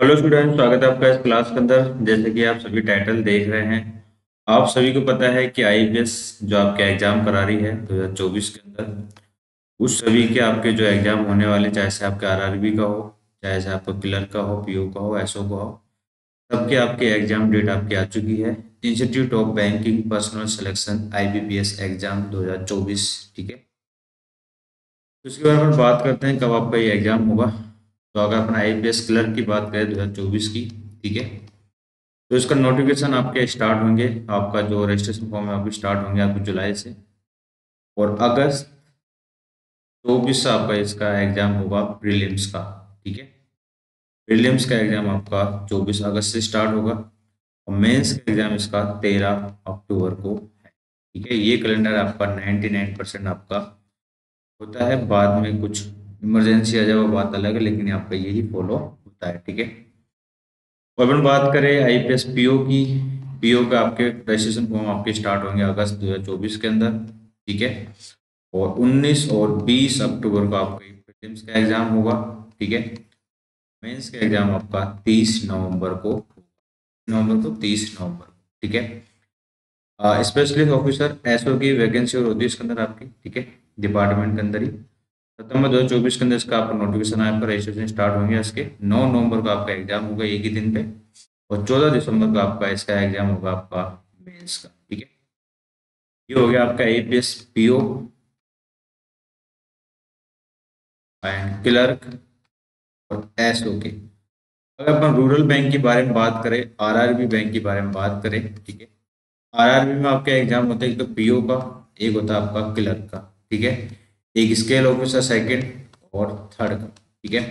Hello student स्वागत है आपका इस क्लास के अंदर। जैसे कि आप सभी टाइटल देख रहे हैं, आप सभी को पता है कि आईपीएस जो आपका एग्ज़ाम करा रही है 2024 के अंदर, उस सभी के आपके जो एग्ज़ाम होने वाले, चाहे से आपके आरआरबी का हो, चाहे से आपका क्लर्क का हो पीओ का हो एसओ का हो, सबके आपके एग्ज़ाम डेट आपकी आ चुकी है। Institute of banking personnel selection IBPS exam दो हज़ार चौबीस, ठीक है? उसके बारे में बात करते हैं, कब आपका ये एग्ज़ाम होगा। तो अगर अपना आई पी क्लर्क की बात करें 2024 की, ठीक है? तो इसका नोटिफिकेशन आपके स्टार्ट होंगे, आपका जो रजिस्ट्रेशन फॉर्म है आपके स्टार्ट होंगे आपके जुलाई से। और अगस्त चौबीस से आपका इसका एग्ज़ाम होगा प्रीलिम्स का, ठीक है? प्रीलिम्स का एग्ज़ाम आपका चौबीस अगस्त से स्टार्ट होगा और मेंस का एग्ज़ाम इसका तेरह अक्टूबर को है, ठीक है? ये कैलेंडर आपका 99 परसेंट आपका होता है। बाद में कुछ इमरजेंसी आ जाए वो बात अलग है, लेकिन आपका यही फॉलो होता है, ठीक है? और अपन बात करें I P S P O की। पी ओ का आपके रजिस्ट्रेशन फॉर्म आपके स्टार्ट होंगे अगस्त 2024 के अंदर, ठीक है? और 19 और 20 अक्टूबर को आपका प्रीलिम्स का एग्ज़ाम होगा, ठीक है? मेंस का एग्ज़ाम आपका 30 नवंबर को नवंबर को 30 नवंबर ठीक है? स्पेशलिस्ट ऑफिसर एसओ की वैकेंसी और होती है इसके अंदर आपकी, ठीक है? डिपार्टमेंट के अंदर ही। सितंबर दो हज़ार चौबीस के अंदर इसका आपका नोटिफिकेशन आया रजिस्ट्रेशन स्टार्ट होंगे इसके। नौ नवंबर का आपका एग्ज़ाम होगा एक ही दिन पे और चौदह दिसंबर का आपका इसका एग्ज़ाम होगा आपका मेंस का, ठीक है? ये हो गया आपका एपीएस पीओ एंड क्लर्क और एस ओ के अगर अपन रूरल बैंक के बारे में बात करें आरआरबी बैंक के बारे में बात करें, ठीक है? आरआरबी में आपका एग्ज़ाम होता है एक तो पीओ का, एक होता है आपका क्लर्क का, ठीक है? एक स्केल ऑफिसर सेकंड और थर्ड का, ठीक है?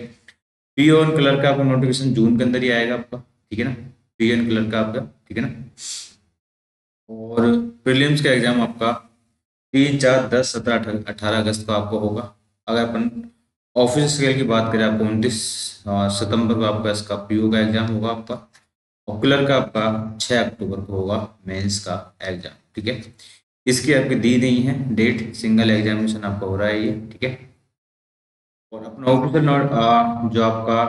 पी ऑन कलर का आपका नोटिफिकेशन जून के अंदर ही आएगा आपका, ठीक है ना? पी एन कलर का आपका, ठीक है ना? और प्रीलिम्स का एग्ज़ाम आपका तीन, चार, दस, सत्रह, अठारह अगस्त को आपको होगा। अगर अपन ऑफ़िस स्केल की बात करें, आपको उनतीस सितंबर को आपका इसका पीओ का एग्ज़ाम होगा आपका। और क्लर का आपका छः अक्टूबर को होगा मेंस का एग्ज़ाम ठीक है? इसकी आपकी दी नहीं है डेट सिंगल एग्जामिनेशन आपका हो रहा है ये, ठीक है? और अपना ऑफिशियल जो आपका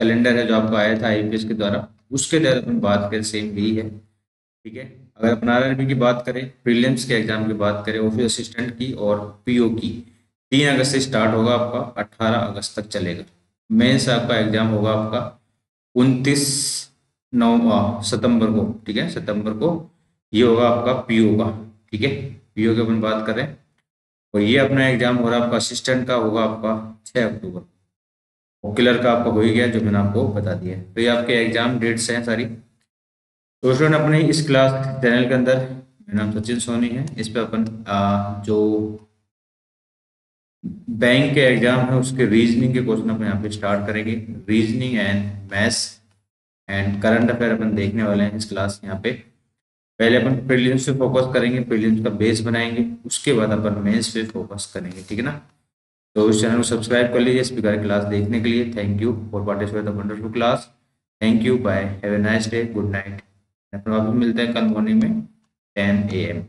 कैलेंडर है, जो आपका आया था आईपीएस के द्वारा, उसके तहत अपन बात करें सेम यही है, ठीक है? अगर अपन आर की बात करें प्रीलिम्स के एग्ज़ाम की बात करें ऑफ़िस असिस्टेंट की और पीओ की, तीन अगस्त से स्टार्ट होगा आपका अट्ठारह अगस्त तक चलेगा। मेंस आपका एग्ज़ाम होगा आपका उनतीस नौ सितंबर को, ठीक है? सितंबर को ये होगा आपका पीओ का। ठीक है? पीओ की अपन बात करें। और ये अपना एग्ज़ाम हो रहा है आपका असिस्टेंट का होगा आपका छः अक्टूबर। और क्लर का आपका हो ही गया जो मैंने आपको बता दिया तो ये आपके एग्ज़ाम डेट्स हैं सारी। तो स्टूडेंट अपने इस क्लास चैनल के अंदर मेरा नाम सचिन सोनी है इस पर अपन आ, जो बैंक के एग्ज़ाम है उसके रीजनिंग के क्वेश्चन अपन यहाँ पे स्टार्ट करेंगे। Reasoning and maths and current affair अपन देखने वाले हैं इस क्लास यहाँ पे। पहले अपन प्रीलिम्स पे फोकस करेंगे प्रीलिम्स का बेस बनाएँगे, उसके बाद अपन मेंस पे फोकस करेंगे, ठीक है ना? तो इस चैनल को सब्सक्राइब कर लीजिए स्पीकर क्लास देखने के लिए। Thank you for participate the wonderful class thank you bye have a nice day good night अपन वापस मिलते हैं कल मॉर्निंग में टेन ए एम